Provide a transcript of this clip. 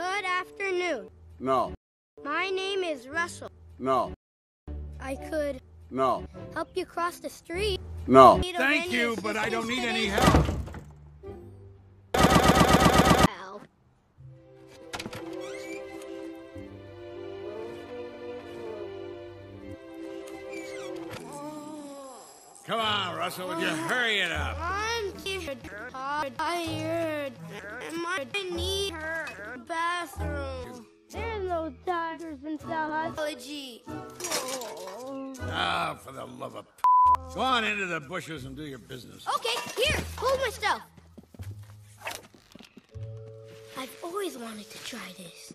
Good afternoon. No. My name is Russell. No. I could No. help you cross the street. No. Thank you, but I don't need any help. today. Come on, Russell, would you hurry it up? I'm tired. tired. And I no doctors in psychology. Oh. Ah, for the love of p- Go on into the bushes and do your business. Okay, here, hold my stuff. I've always wanted to try this.